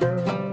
girl.